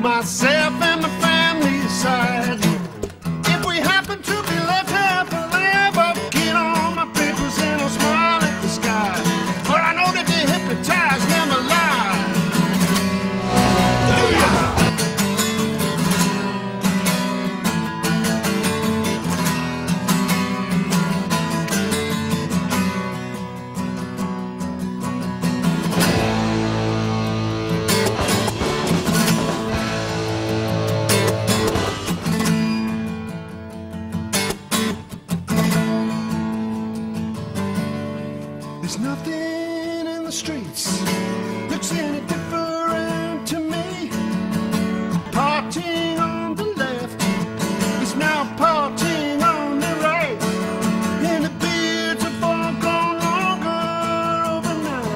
myself and the family side. There's nothing in the streets. Any